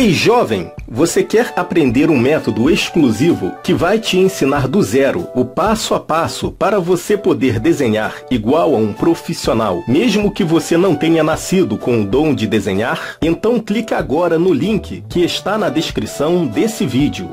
Ei jovem, você quer aprender um método exclusivo que vai te ensinar do zero, o passo a passo, para você poder desenhar igual a um profissional, mesmo que você não tenha nascido com o dom de desenhar? Então clica agora no link que está na descrição desse vídeo.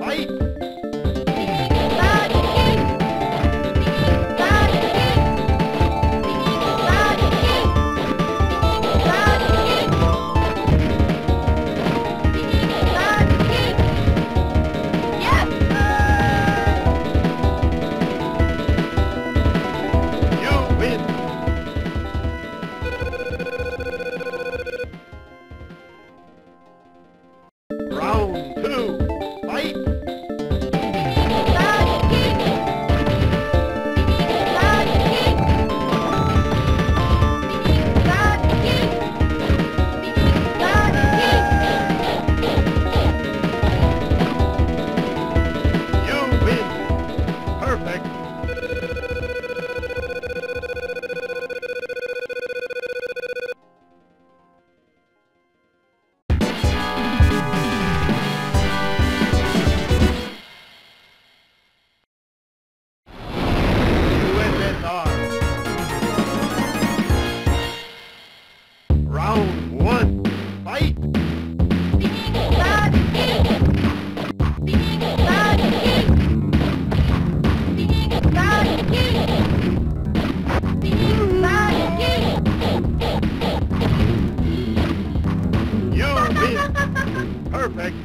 はい。Perfect.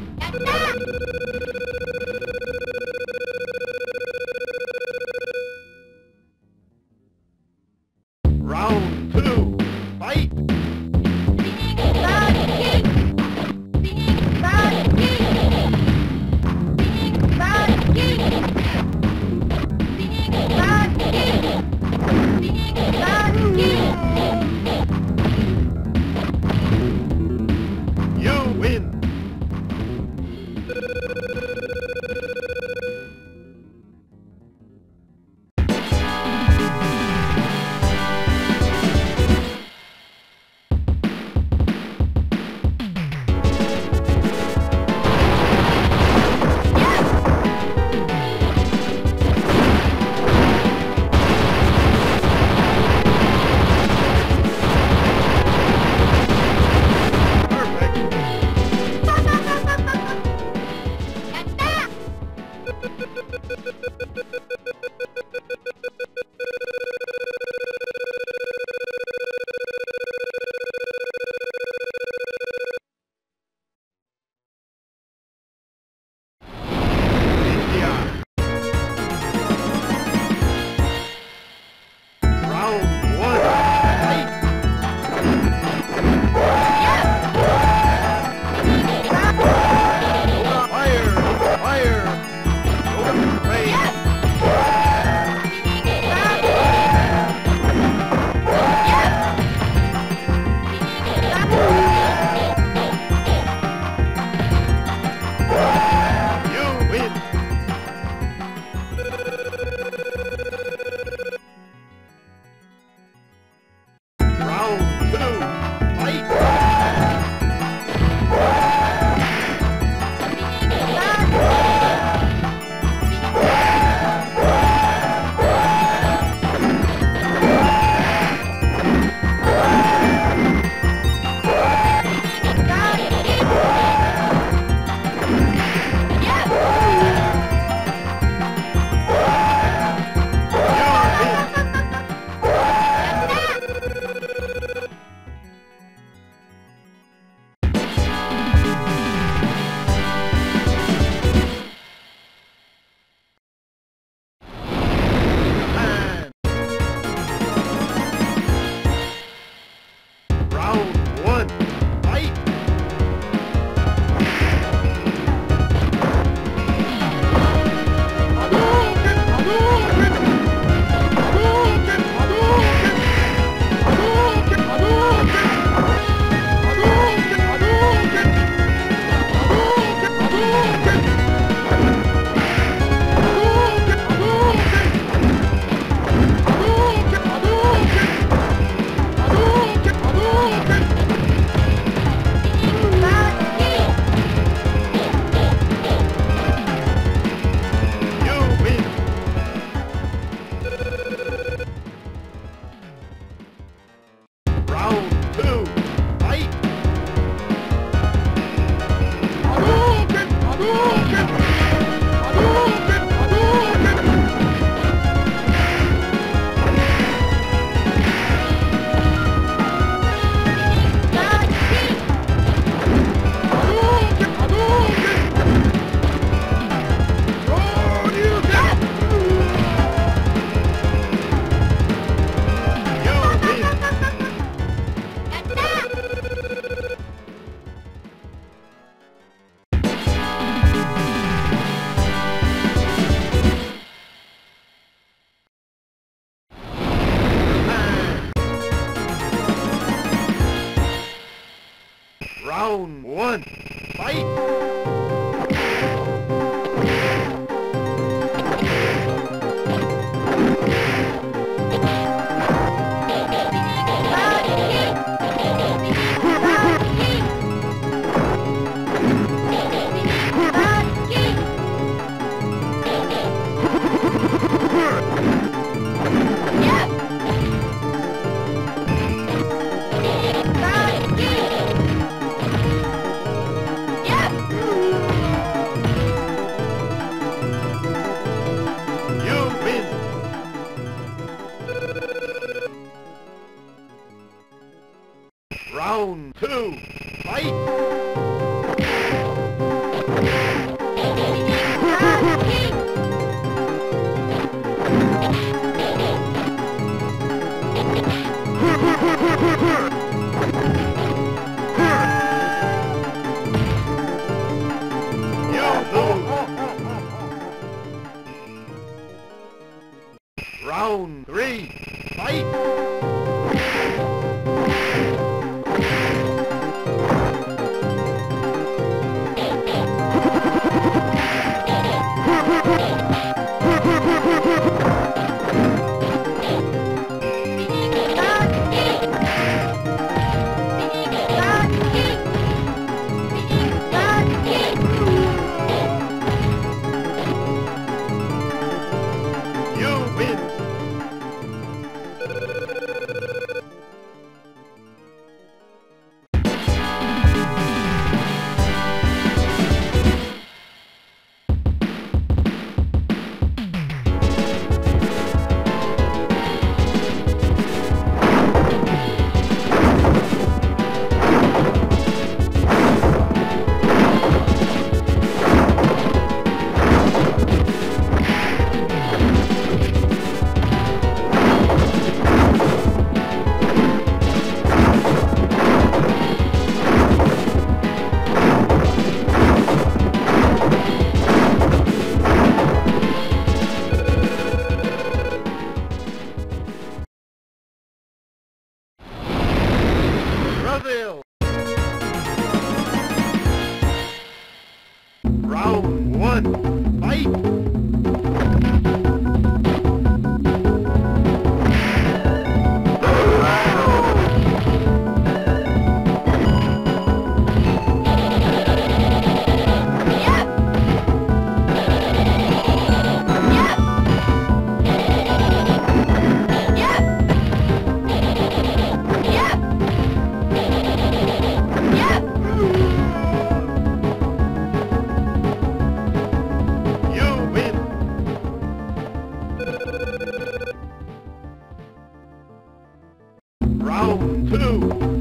Round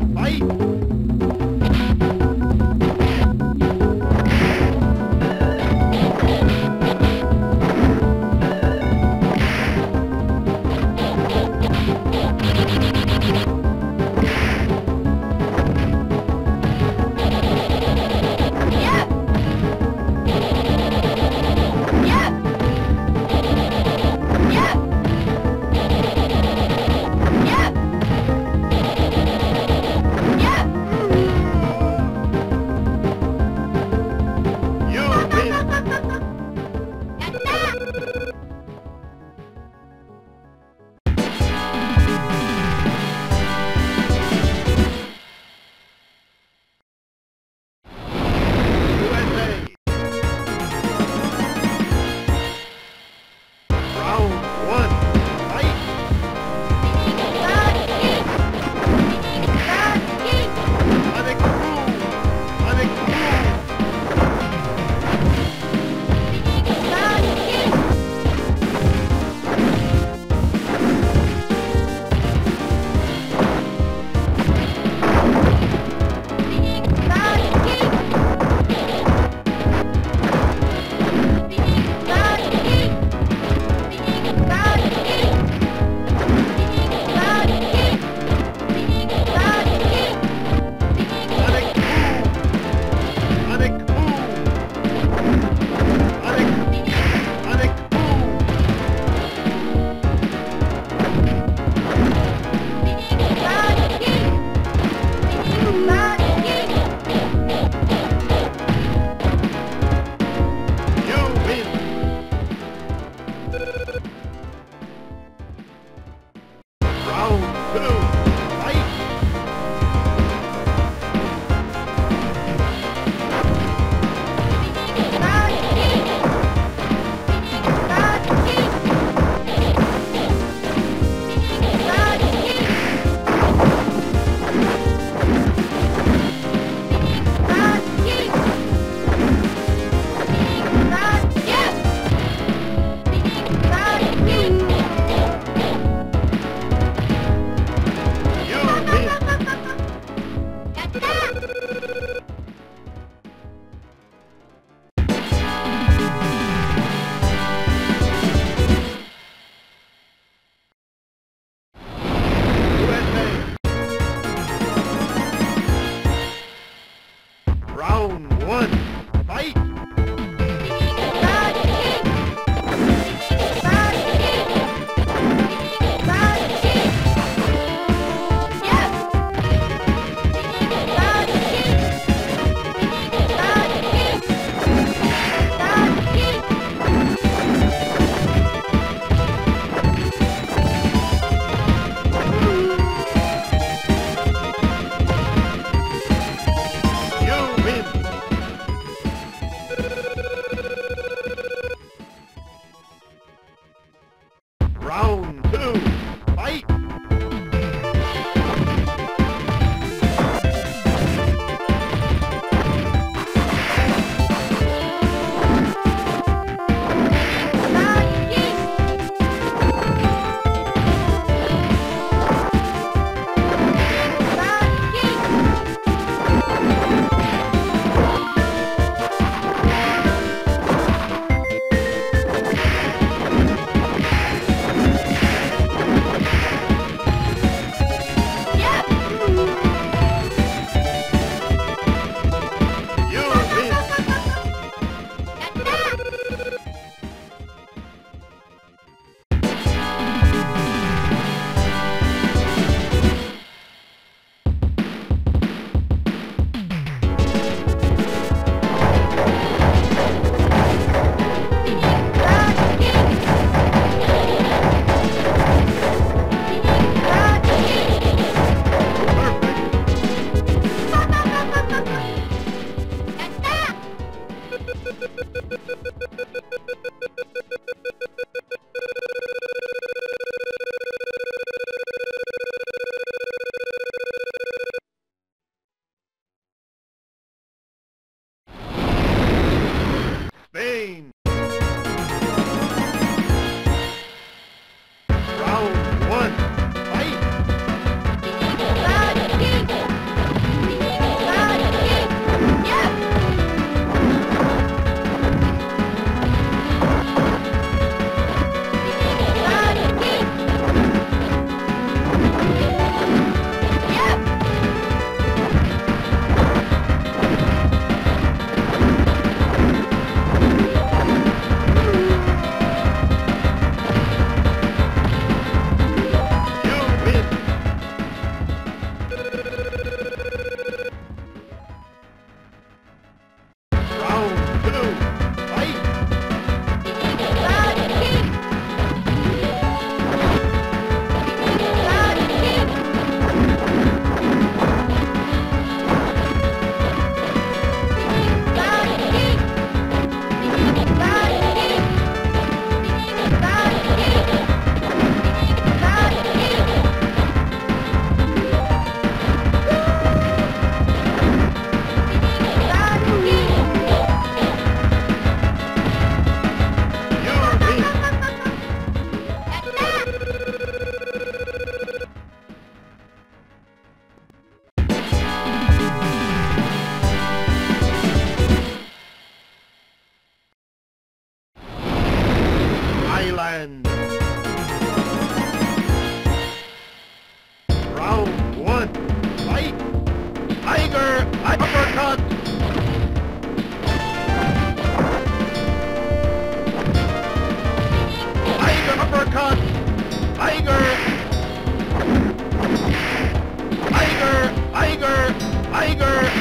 Tiger uppercut. Tiger uppercut. Tiger. Tiger. Tiger. Tiger.